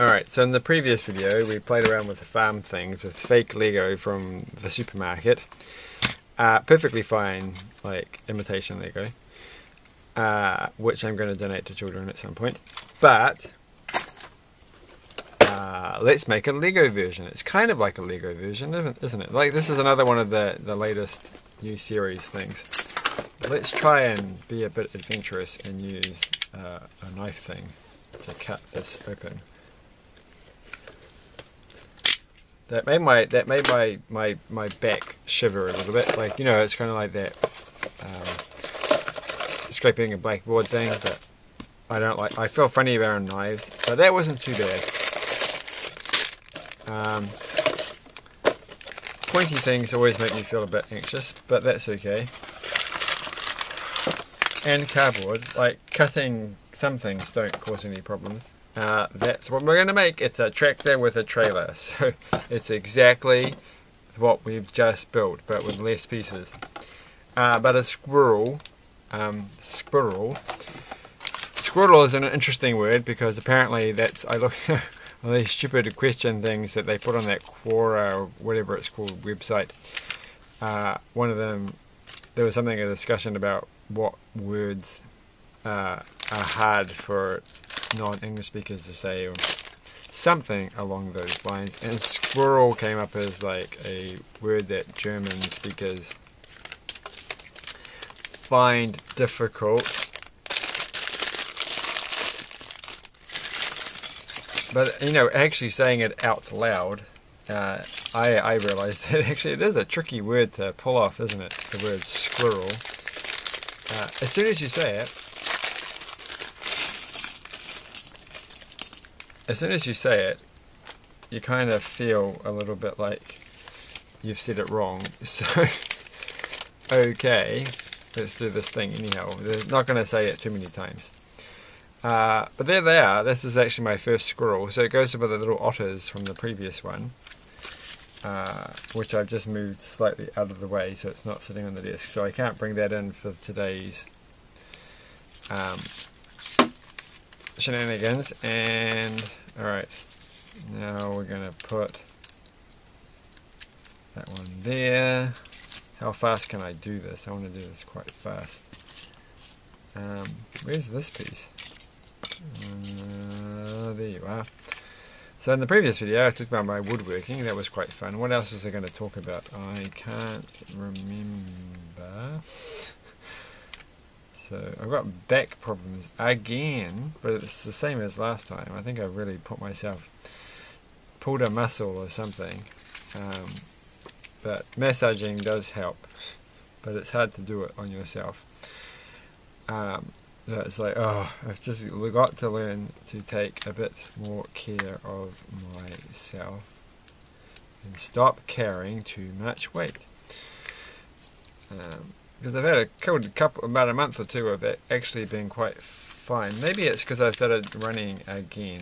Alright, so in the previous video we played around with the farm things with fake Lego from the supermarket. Uh, perfectly fine, like imitation Lego, uh, which I'm going to donate to children at some point. But uh, let's make a Lego version. It's kind of like a Lego version, isn't it? Like this is another one of the the latest new series things. let's try and be a bit adventurous and use uh, a knife thing to cut this open. That made my that made my my my back shiver a little bit. Like you know, it's kind of like that um, scraping a blackboard thing. But I don't like. I feel funny around knives, but that wasn't too bad. Um, pointy things always make me feel a bit anxious, but that's okay. And cardboard, like cutting some things don't cause any problems. Uh, that's what we're going to make. It's a tractor with a trailer. So it's exactly what we've just built, but with less pieces. Uh, but a squirrel, um, squirrel, squirrel is an interesting word because apparently that's, I look, all these stupid question things that they put on that Quora or whatever it's called website. Uh, one of them, there was something, a discussion about what words uh, are hard for non-English speakers to say something along those lines. And squirrel came up as like a word that German speakers find difficult. But you know, actually saying it out loud, uh, I I realised that actually it is a tricky word to pull off, isn't it? The word squirrel. Uh, as soon as you say it, as soon as you say it, you kind of feel a little bit like you've said it wrong. So, okay, let's do this thing anyhow. They're not going to say it too many times. Uh, but there they are. This is actually my first squirrel. So it goes with the little otters from the previous one, uh, which I've just moved slightly out of the way so it's not sitting on the desk. So I can't bring that in for today's um, shenanigans. And alright, now we're going to put that one there. How fast can I do this? I want to do this quite fast. Um, where's this piece? Uh, there you are. So in the previous video I talked about my woodworking, that was quite fun. What else was I going to talk about? I can't remember. So I've got back problems again, but it's the same as last time. I think I really put myself, pulled a muscle or something. Um, but massaging does help, but it's hard to do it on yourself. Um, it's like, oh, I've just got to learn to take a bit more care of myself and stop carrying too much weight. Because I've had a couple, about a month or two of it actually being quite fine. Maybe it's because I've started running again.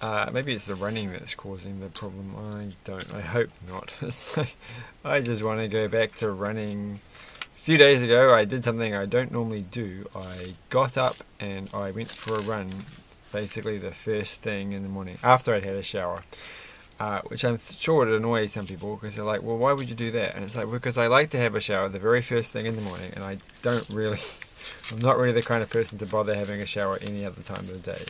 Uh, maybe it's the running that's causing the problem. I don't. I hope not. like, I just want to go back to running A few days ago, I did something I don't normally do. I got up and I went for a run, basically the first thing in the morning after I'd had a shower. Uh, which I'm sure would annoy some people because they're like, well, why would you do that? And it's like, because I like to have a shower the very first thing in the morning, and I don't really, I'm not really the kind of person to bother having a shower any other time of the day.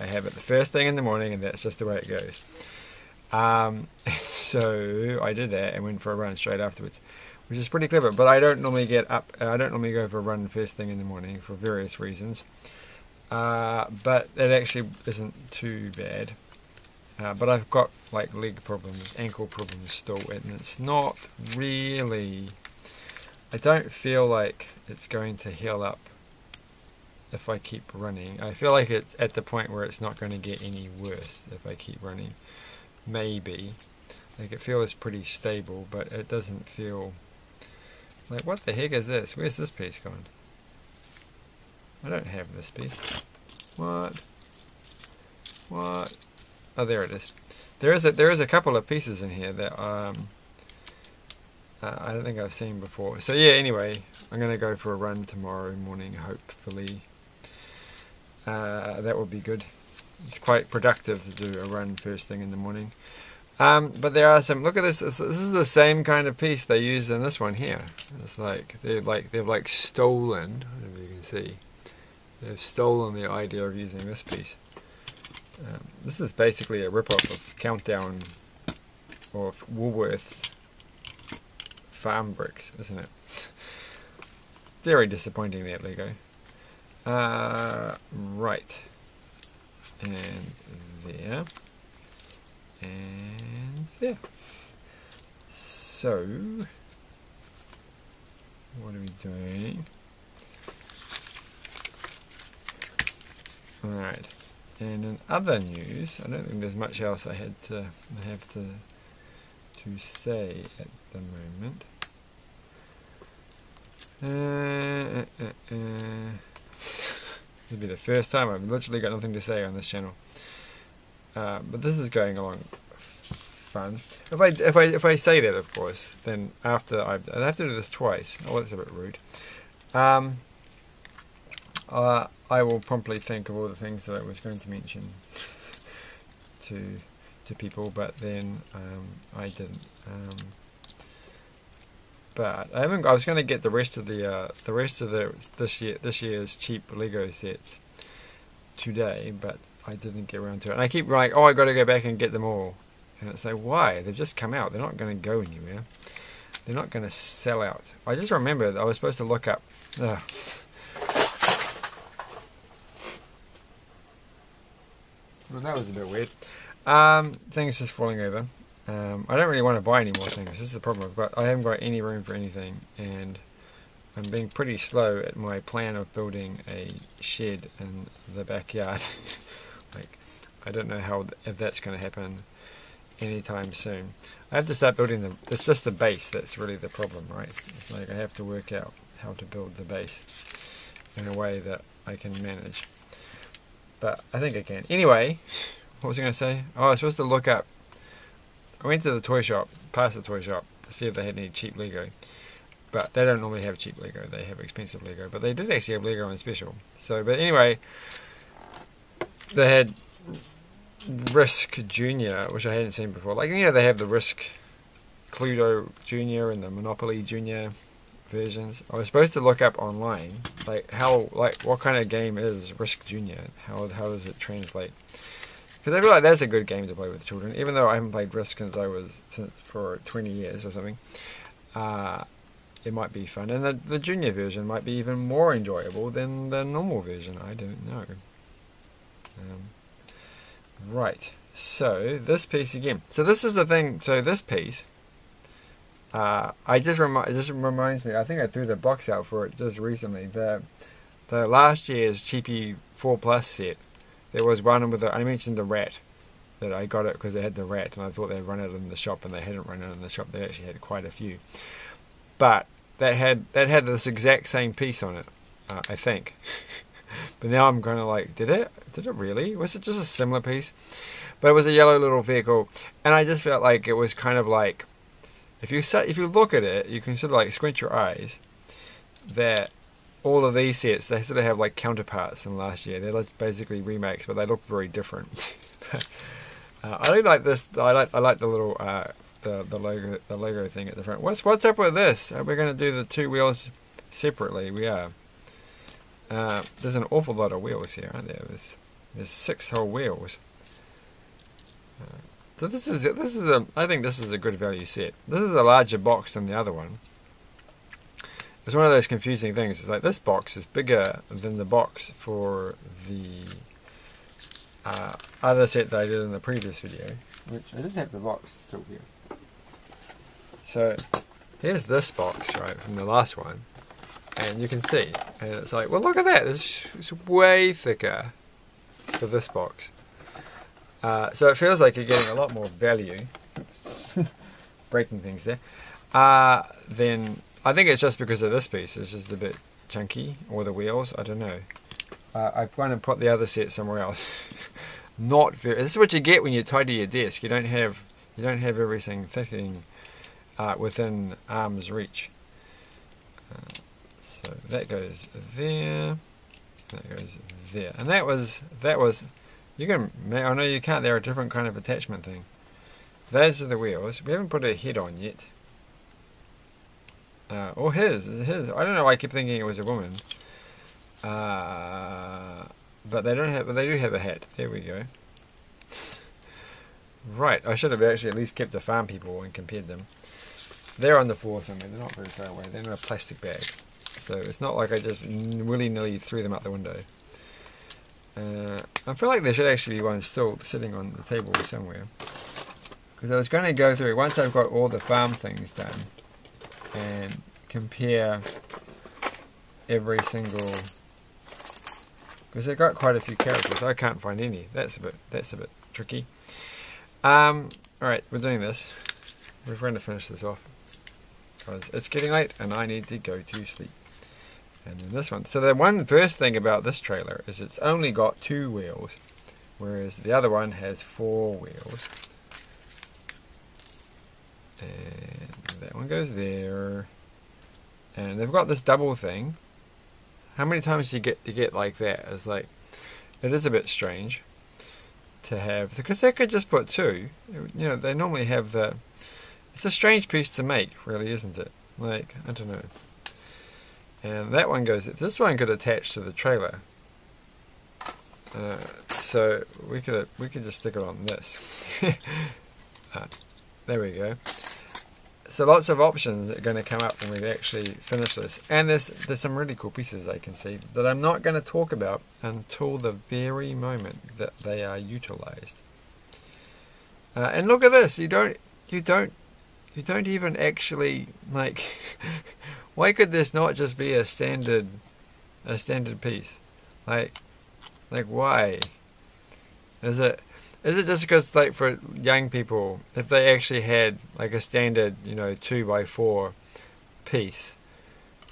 I have it the first thing in the morning, and that's just the way it goes. Um, so I did that and went for a run straight afterwards which is pretty clever. But I don't normally get up. Uh, I don't normally go for a run first thing in the morning for various reasons. Uh, but it actually isn't too bad. Uh, but I've got like leg problems, ankle problems still, and it's not really. I don't feel like it's going to heal up if I keep running. I feel like it's at the point where it's not going to get any worse if I keep running. Maybe. Like it feels pretty stable, but it doesn't feel like, what the heck is this? Where's this piece gone? I don't have this piece. What? What? Oh, there it is. There is a there is a couple of pieces in here that um uh, I don't think I've seen before. So yeah, anyway, I'm gonna go for a run tomorrow morning, hopefully. uh, that would be good. It's quite productive to do a run first thing in the morning. Um, but there are some. Look at this. This is the same kind of piece they use in this one here. It's like they're like they've like stolen. If you can see, they've stolen the idea of using this piece. Um, this is basically a rip-off of Countdown or Woolworths farm bricks, isn't it? Very disappointing that Lego. Uh, right. And there. And there. So, what are we doing? Alright. And in other news, I don't think there's much else I had to I have to to say at the moment. Uh, uh, uh, uh. It'll be the first time I've literally got nothing to say on this channel. Uh, but this is going along fun. If I if I if I say that, of course, then after I've I have to do this twice. Oh, that's a bit rude. Um, uh, I will promptly think of all the things that I was going to mention to to people, but then um, I didn't. Um, but I haven't. I was going to get the rest of the uh, the rest of the this year this year's cheap Lego sets today, but I didn't get around to it. And I keep like, oh, I got to go back and get them all, and it's like, why? They've just come out. They're not going to go anywhere. They're not going to sell out. I just remembered I was supposed to look up. Uh, well, that was a bit weird. Um, things just falling over. Um, I don't really want to buy any more things. This is the problem. But I haven't got any room for anything, and I'm being pretty slow at my plan of building a shed in the backyard. like, I don't know how if that's going to happen anytime soon. I have to start building the. It's just the base that's really the problem, right? It's like I have to work out how to build the base in a way that I can manage. But I think I can. Anyway, what was I going to say? Oh, I was supposed to look up I went to the toy shop, past the toy shop, to see if they had any cheap Lego. But they don't normally have cheap Lego, they have expensive Lego. But they did actually have Lego on special. So, but anyway, they had Risk Junior, which I hadn't seen before. Like, you know, they have the Risk Cluedo Junior and the Monopoly Junior versions. I was supposed to look up online, like how, like what kind of game is Risk Junior? How how does it translate? Because I feel like that's a good game to play with children, even though I haven't played Risk since I was since, for 20 years or something. Uh, it might be fun, and the, the junior version might be even more enjoyable than the normal version. I don't know. Um, right. So this piece again. So this is the thing. So this piece, uh, I just remi- just reminds me. I think I threw the box out for it just recently. The the last year's cheapy four plus set there was one with the, I mentioned the rat that I got it because they had the rat and I thought they'd run it in the shop and they hadn't run it in the shop. They actually had quite a few, but that had that had this exact same piece on it, uh, I think. but now I'm kind of like, did it? Did it really? Was it just a similar piece? But it was a yellow little vehicle, and I just felt like it was kind of like, if you if you look at it, you can sort of like squint your eyes. That all of these sets, they sort of have like counterparts in last year. They're basically remakes, but they look very different. uh, I really like this. I like I like the little uh, the the logo the Lego thing at the front. What's what's up with this? Are we going to do the two wheels separately? We are. Uh, there's an awful lot of wheels here, aren't there? There's there's six whole wheels. So this is this is a I think this is a good value set. This is a larger box than the other one. It's one of those confusing things. It's like this box is bigger than the box for the uh, other set that I did in the previous video, which I didn't have the box still here. So here's this box, right, from the last one, and you can see, and it's like, well, look at that. It's, it's way thicker for this box. Uh, so it feels like you're getting a lot more value, breaking things there, uh, than I think it's just because of this piece. It's just a bit chunky, or the wheels. I don't know. Uh, I've gone and put the other set somewhere else. Not very. This is what you get when you tidy your desk. You don't have you don't have everything fitting uh, within arm's reach. Uh, so that goes there. That goes there, and that was that was. You can make, I know you can't. They're a different kind of attachment thing. Those are the wheels. We haven't put a head on yet. Uh, or his. Is his? I don't know. I keep thinking it was a woman. Uh, but they don't have. They do have a hat. There we go. Right. I should have actually at least kept the farm people and compared them. They're on the floor somewhere. They're not very far away. They're in a plastic bag. So it's not like I just willy-nilly threw them out the window. Uh, I feel like there should actually be one still sitting on the table somewhere. Because I was going to go through, once I've got all the farm things done, and compare every single... Because they've got quite a few characters. I can't find any. That's a bit, that's a bit tricky. Um, Alright, we're doing this. We're going to finish this off because it's getting late and I need to go to sleep. And then this one. So the one first thing about this trailer is it's only got two wheels, whereas the other one has four wheels. And that one goes there. And they've got this double thing. How many times do you get to get like that? It's like it is a bit strange to have because they could just put two. You know, they normally have the it's a strange piece to make, really, isn't it? Like, I don't know. And that one goes, this one could attach to the trailer. Uh, so we could we could just stick it on this. uh, there we go. So lots of options are going to come up when we actually finish this. And there's there's some really cool pieces I can see that I'm not going to talk about until the very moment that they are utilized. Uh, and look at this. You don't you don't you don't even actually like why could this not just be a standard a standard piece? Like like why? Is it is it just because like for young people if they actually had like a standard you know two by four piece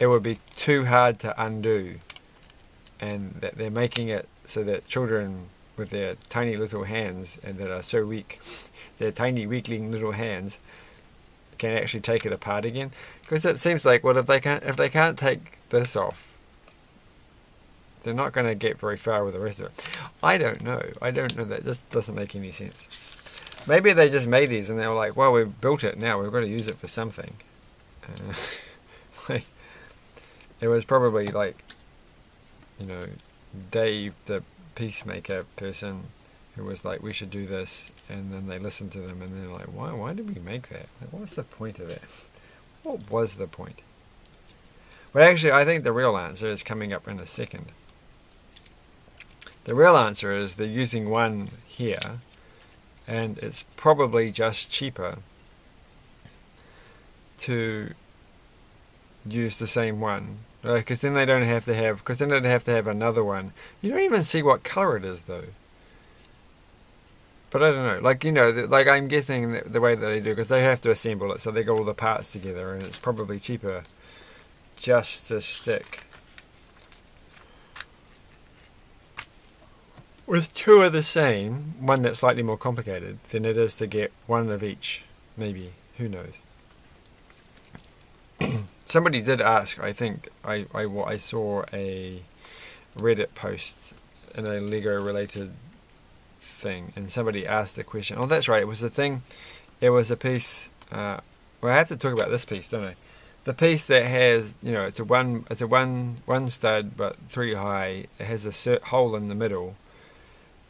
it would be too hard to undo and that they're making it so that children with their tiny little hands and that are so weak their tiny weakling little hands can actually take it apart again. Because it seems like, well, if they can't, if they can't take this off, they're not going to get very far with the rest of it. I don't know. I don't know. That just doesn't make any sense. Maybe they just made these and they were like, well, we've built it now. We've got to use it for something. Uh, like, it was probably like, you know, Dave, the peacemaker person, who was like, we should do this, and then they listened to them, and they're like, why, why did we make that? Like, what's the point of it? What was the point? Well, actually, I think the real answer is coming up in a second. The real answer is they're using one here, and it's probably just cheaper to use the same one because then they don't have to have because then they don't have to have another one. You don't even see what color it is though. But I don't know. Like you know, like I'm guessing the, the way that they do because they have to assemble it, so they got all the parts together, and it's probably cheaper just to stick with two of the same, one that's slightly more complicated, than it is to get one of each. Maybe who knows? Somebody did ask. I think I, I I saw a Reddit post in a Lego related thing, and somebody asked the question. Oh, that's right. It was the thing. It was a piece. Uh, well, I have to talk about this piece, don't I? The piece that has, you know, it's a one, it's a one, one stud, but three high. It has a hole in the middle,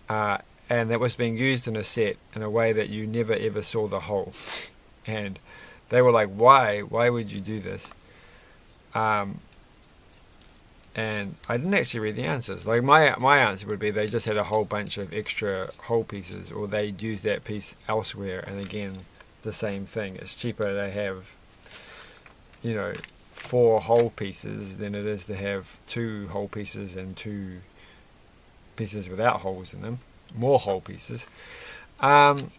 uh, and that was being used in a set in a way that you never ever saw the hole. and they were like, "Why? Why would you do this?" Um, and I didn't actually read the answers. Like my my answer would be they just had a whole bunch of extra hole pieces, or they'd use that piece elsewhere. And again, the same thing. It's cheaper to have, you know, four hole pieces than it is to have two hole pieces and two pieces without holes in them. More hole pieces. Um,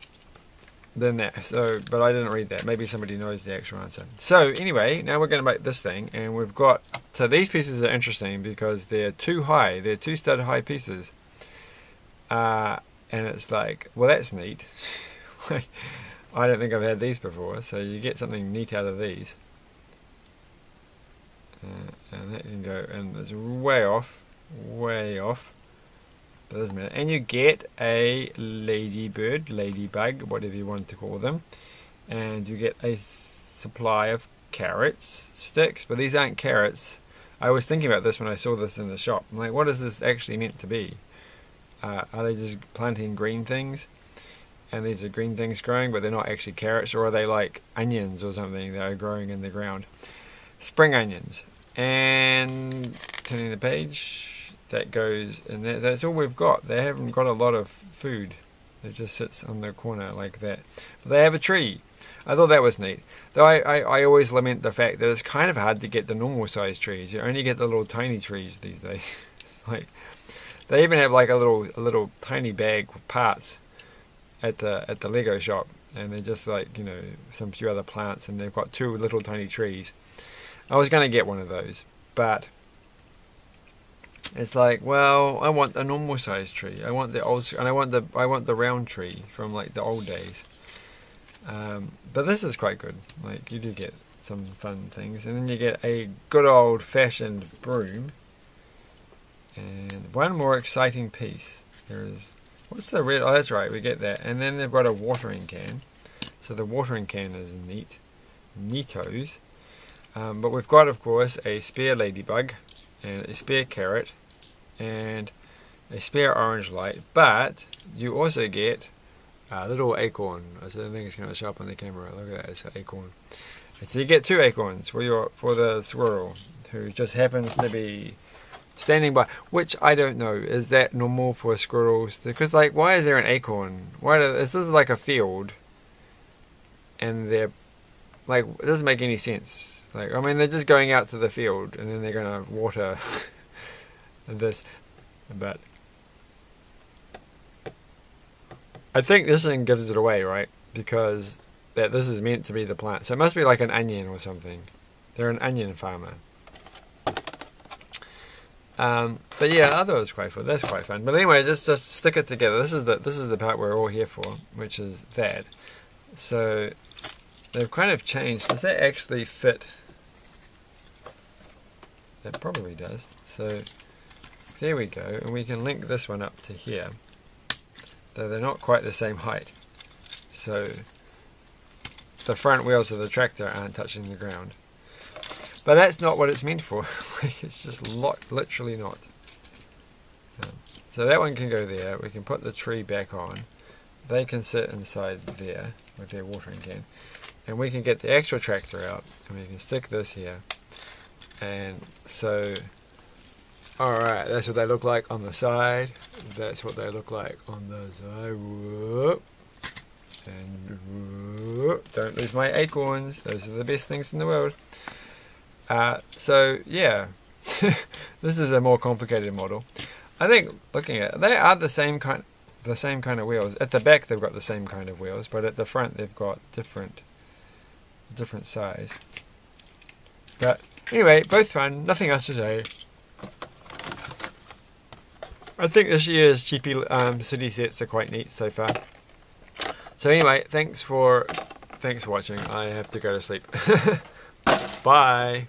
than that. So, but I didn't read that. Maybe somebody knows the actual answer. So anyway, now we're going to make this thing, and we've got. So these pieces are interesting because they're too high. They're two stud high pieces. Uh, and it's like, well, that's neat. I don't think I've had these before, so you get something neat out of these. Uh, and that can go, and it's way off. way off. But doesn't matter. And you get a ladybird, ladybug, whatever you want to call them. And you get a supply of carrots, sticks, but these aren't carrots. I was thinking about this when I saw this in the shop. I'm like, what is this actually meant to be? Uh, are they just planting green things? And these are green things growing, but they're not actually carrots, or are they like onions or something that are growing in the ground? Spring onions. And turning the page, that goes, and that, that's all we've got. They haven't got a lot of food. It just sits on the corner like that. But they have a tree. I thought that was neat. Though I, I, I always lament the fact that it's kind of hard to get the normal sized trees. You only get the little tiny trees these days. it's like they even have like a little a little tiny bag with parts at the at the Lego shop, and they're just like you know some few other plants, and they've got two little tiny trees. I was gonna get one of those, but it's like, well, I want a normal sized tree. I want the old, and I want the I want the round tree from like the old days. Um, but this is quite good. Like you do get some fun things, and then you get a good old fashioned broom. And one more exciting piece. There is what's the red? Oh, that's right. We get that, and then they've got a watering can. So the watering can is neat, neatos. Um, but we've got, of course, a spare ladybug and a spare carrot and a spare orange light. But you also get a little acorn. I don't think it's going to show up on the camera. Look at that, it's an acorn. And so you get two acorns for your for the squirrel who just happens to be standing by. Which I don't know. Is that normal for squirrels? Because like, why is there an acorn? Why do, this is like a field, and they're like it doesn't make any sense. Like I mean, they're just going out to the field and then they're going to water this, but I think this thing gives it away, right? Because that this is meant to be the plant. So it must be like an onion or something. They're an onion farmer. Um, but yeah, I thought was quite fun. That's quite fun. But anyway, just just stick it together. This is the this is the part we're all here for, which is that. So they've kind of changed. Does that actually fit? It probably does. So there we go, and we can link this one up to here though they're not quite the same height. So the front wheels of the tractor aren't touching the ground. But that's not what it's meant for. it's just literally not. Um, so that one can go there. We can put the tree back on. They can sit inside there with their watering can. And we can get the actual tractor out and we can stick this here. And so Alright, that's what they look like on the side. That's what they look like on the side. Whoop. And whoop. don't lose my acorns. Those are the best things in the world. Uh, so yeah, this is a more complicated model. I think looking at it, they are the same kind, the same kind of wheels. At the back they've got the same kind of wheels, but at the front they've got different, different size. But anyway, both fun. Nothing else to say. I think this year's cheapy um, city sets are quite neat so far. So anyway, thanks for thanks for watching. I have to go to sleep. Bye.